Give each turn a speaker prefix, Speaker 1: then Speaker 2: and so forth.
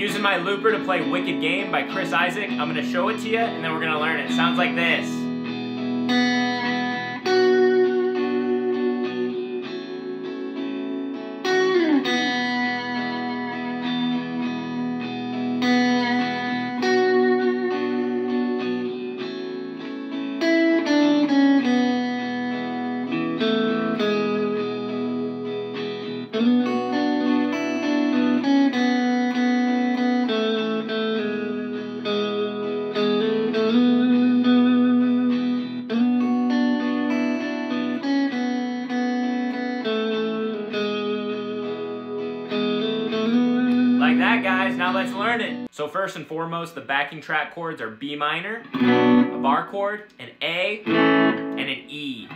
Speaker 1: using my looper to play Wicked Game by Chris Isaak. I'm gonna show it to you and then we're gonna learn it. Sounds like this. Like that, guys. Now let's learn it. So first and foremost, the backing track chords are B minor, a bar chord, an A, and an E.